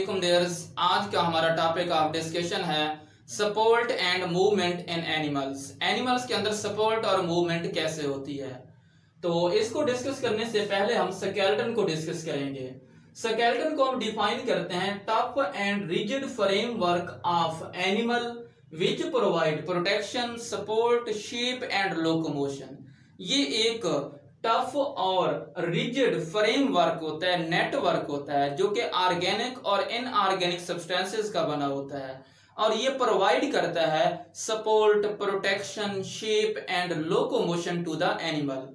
का हमारा topic of discussion है support and movement in animals animals के अंदर सपोर्ट और मूवमेंट कैसे होती है? तो इसको डिस्कस करने से पहले हम स्केल्टन को डिस्कस करेंगे। स्केल्टन को हम डिफाइन करते हैं tough and rigid framework of animal which provide protection support shape and locomotion ये एक टफ और रिजिड फ्रेमवर्क होता है, नेटवर्क होता है, जो कि ऑर्गेनिक और इनऑर्गेनिक सब्सटेंसेस का बना होता है। और ये प्रोवाइड करता है support protection shape and locomotion to the animal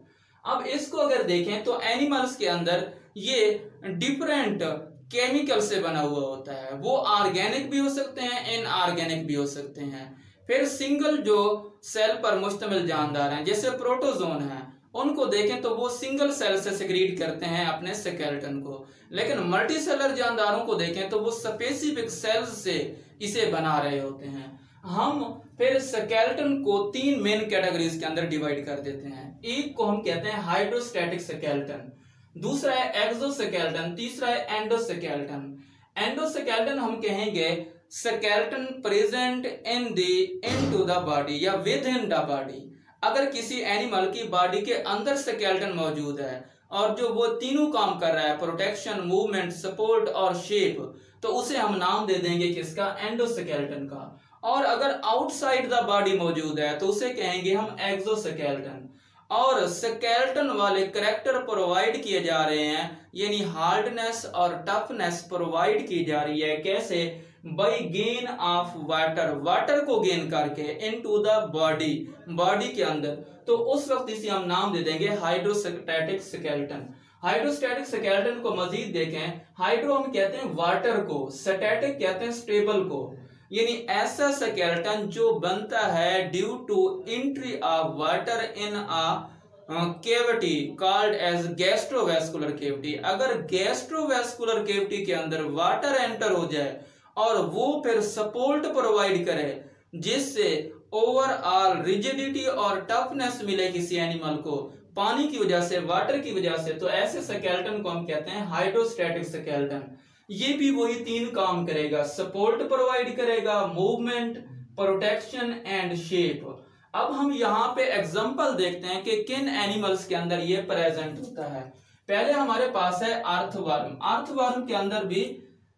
अब इसको अगर देखें तो एनिमल्स के अंदर ये डिफरेंट केमिकल से बना हुआ होता है। वो ऑर्गेनिक भी हो सकते हैं इनऑर्गेनिक भी हो सकते हैं। फिर सिंगल जो सेल पर मुश्तमिल जानदार हैं, जैसे प्रोटोजोन है उनको देखें तो वो सिंगल सेल से सिक्रीट करते हैं अपने स्केलेटन को। लेकिन मल्टी सेलर जानदारों को देखें तो वो स्पेसिफिक सेल्स से इसे बना रहे होते हैं। हम फिर स्केलेटन को तीन मेन कैटेगरीज के अंदर डिवाइड कर देते हैं। एक को हम कहते हैं हाइड्रोस्टैटिक स्केलेटन दूसरा है एक्सोस्केलेटन तीसरा है एंडोस्केलेटन एंडोस्केलेटन हम कहेंगे skeleton present in the into the body या विद इन द बॉडी अगर किसी एनिमल की बॉडी के अंदर स्केलेटन मौजूद है और जो वो तीनों काम कर रहा है, प्रोटेक्शन, मूवमेंट, सपोर्ट और शेप तो उसे हम नाम दे देंगे किसका? एंडोस्केलेटन का। और अगर आउटसाइड द बॉडी मौजूद है तो उसे कहेंगे हम एक्सोस्केलेटन। और स्केलेटन वाले करेक्टर प्रोवाइड किए जा रहे हैं, यानी हार्डनेस और टफनेस प्रोवाइड की जा रही है। कैसे? By gain of water water को गेन करके इनटू द बॉडी बॉडी के अंदर। तो उस वक्त इसे हम नाम दे देंगे हाइड्रोस्टैटिक स्केलेटन हाइड्रोस्टैटिक स्केलेटन को मजीद देखें। हाइड्रो हम कहते हैं वाटर को। स्टैटिक कहते हैं स्टेबल को। यानी ऐसा स्केलेटन जो बनता है due to entry of water in a cavity called as gastrovascular cavity अगर गैस्ट्रोवेस्कुलर केविटी के अंदर वाटर एंटर हो जाए और वो फिर सपोर्ट प्रोवाइड करे, जिससे ओवरऑल रिजिडिटी और टफनेस मिले किसी एनिमल को। पानी की वजह से वाटर की वजह से तो ऐसे स्केलेटन को हम कहते हैं हाइड्रोस्टैटिक स्केलेटन ये भी वही तीन काम करेगा। सपोर्ट प्रोवाइड करेगा मूवमेंट प्रोटेक्शन एंड शेप अब हम यहाँ पे एग्जांपल देखते हैं कि किन एनिमल्स के अंदर ये प्रेजेंट होता है। पहले हमारे पास है अर्थवर्म अर्थवर्म के अंदर भी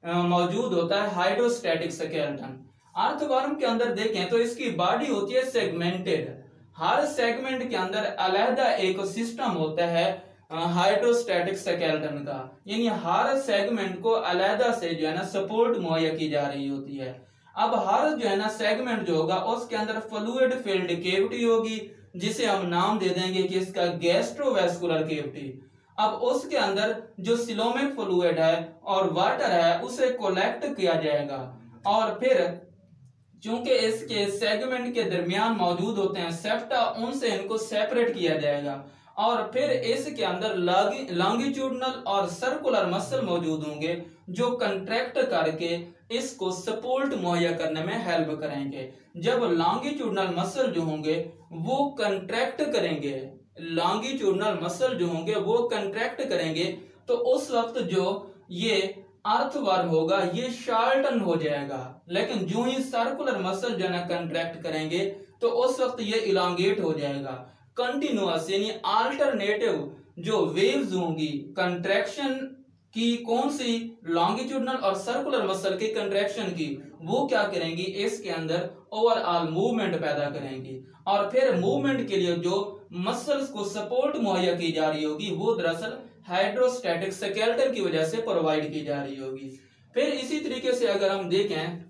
मौजूद होता है हाइड्रोस्टैटिक स्केलेटन अर्थवर्म के अंदर देखें तो इसकी बॉडी होती है सेगमेंटेड हर सेगमेंट के अंदर अलहदा एक सिस्टम होता है हाइड्रोस्टैटिक स्केलेटन का। यानी हर सेगमेंट को अलहदा से जो है ना सपोर्ट मुहैया की जा रही होती है। अब हर जो है ना सेगमेंट जो होगा, उसके अंदर फ्लूड फ़ील्ड केविटी होगी, जिसे हम नाम दे देंगे कि इसका गैस्ट्रोवेस्कुलर केविटी अब उसके अंदर जो सिलोमिक फ्लूड है और वाटर है, उसे कोलेक्ट किया जाएगा। और फिर, चूँकि इसके सेगमेंट के दरमियान मौजूद होते हैं सेप्टा उनसे इनको सेपरेट किया जाएगा। और फिर इसके अंदर लॉन्गिट्यूडनल और सर्कुलर मसल मौजूद होंगे, जो कंट्रैक्ट करके इसको सपोर्ट मुहैया करने में हेल्प करेंगे। जब लॉन्गिट्यूडनल मसल जो होंगे, वो कंट्रैक्ट करेंगे। लॉन्गिट्यूडनल मसल जो होंगे, वो कंट्रैक्ट करेंगे। तो उस वक्त जो ये अर्थवर्म होगा, ये शार्टन हो जाएगा। लेकिन जो ही सर्कुलर मसल जो है कंट्रैक्ट करेंगे तो उस वक्त ये इलांगेट हो जाएगा। कंटिन्यूअस यानी अल्टरनेटिव जो वेव्स होंगी कंट्रैक्शन की कौन सी? लॉन्गिट्यूडनल और सर्कुलर मसल की कंट्रैक्शन की। वो क्या करेंगी? इसके अंदर ओवरऑल मूवमेंट पैदा करेंगी। और फिर मूवमेंट के लिए जो मसल्स को सपोर्ट मुहैया की जा रही होगी। वो दरअसल हाइड्रोस्टैटिक स्केलेटन की वजह से प्रोवाइड की जा रही होगी। फिर इसी तरीके से अगर हम देखें,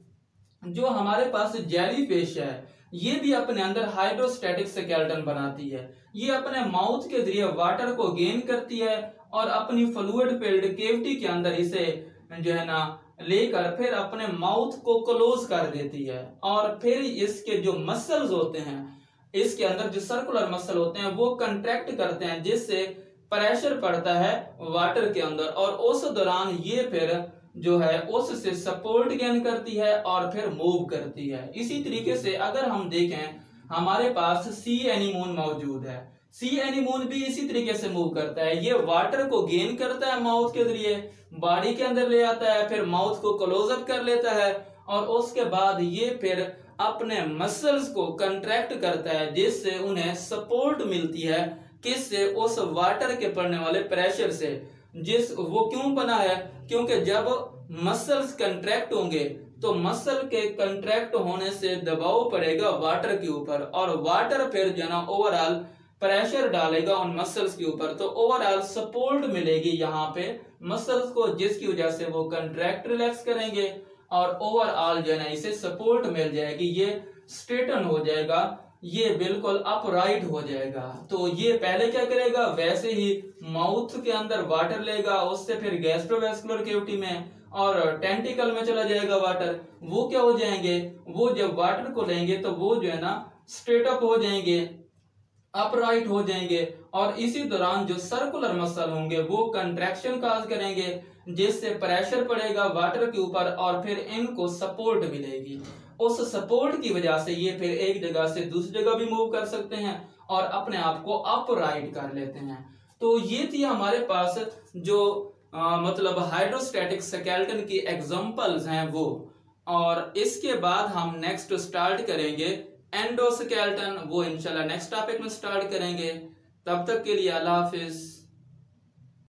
जो हमारे पास जेली पेश है, ये भी अपने अंदर हाइड्रोस्टैटिक स्केलेटन बनाती है। ये अपने माउथ के ज़रिए वाटर को गेन करती है और अपनी फ्लूड फिल्ड केविटी के अंदर इसे जो है ना, लेकर फिर अपने माउथ को क्लोज कर देती है। और फिर इसके जो मसल्स होते हैं इसके अंदर जो सर्कुलर मसल होते हैं, वो कंट्रैक्ट करते हैं, जिससे प्रेशर पड़ता है वाटर के अंदर। और उस दौरान ये फिर जो है, उससे सपोर्ट गेन करती है और फिर मूव करती है। इसी तरीके से अगर हम देखें, हमारे पास सी एनिमोन मौजूद है। सी एनिमोन भी इसी तरीके से मूव करता है। ये वाटर को गेन करता है माउथ के ज़रिए। बॉडी के अंदर ले आता है, फिर माउथ को क्लोज अप कर लेता है। और उसके बाद ये फिर अपने मसल्स को कंट्रैक्ट करता है, जिससे उन्हें सपोर्ट मिलती है, किससे? उस वाटर के पड़ने वाले प्रेशर से। जिस, वो क्यों बना है? क्योंकि जब मसल्स कंट्रैक्ट होंगे तो मसल के कंट्रैक्ट होने से दबाव पड़ेगा वाटर के ऊपर, और वाटर फिर जो ना ओवरऑल प्रेशर डालेगा उन मसल्स के ऊपर। तो ओवरऑल सपोर्ट मिलेगी यहाँ पे। मसल्स को जिसकी वजह से वो कंट्रैक्ट रिलैक्स करेंगे। और ओवरऑल जो है ना, इसे सपोर्ट मिल जाएगी, ये स्ट्रेटन हो जाएगा, ये बिल्कुल अपराइट हो जाएगा। तो ये पहले क्या करेगा? वैसे ही माउथ के अंदर वाटर लेगा, उससे फिर गैस्ट्रोवेस्कुलर केविटी में और टेंटिकल में चला जाएगा वाटर वो क्या हो जाएँगे? वो जब वाटर को लेंगे तो वो जो है ना स्ट्रेट अप हो जाएँगे। अपराइट हो जाएँगे और इसी दौरान जो सर्कुलर मसल होंगे वो कंट्रैक्शन काज करेंगे जिससे प्रेशर पड़ेगा वाटर के ऊपर और फिर इनको सपोर्ट मिलेगी। उस सपोर्ट की वजह से ये फिर एक जगह से दूसरी जगह भी मूव कर सकते हैं और अपने आप को अपराइट कर लेते हैं। तो ये थी हमारे पास जो आ, मतलब हाइड्रोस्टैटिक स्केल्टन की एग्जांपल्स हैं वो। और इसके बाद हम नेक्स्ट स्टार्ट करेंगे। एंडोस्केल्टन वो इंशाल्लाह नेक्स्ट टॉपिक में स्टार्ट करेंगे। तब तक के लिए अल्लाह हाफिज।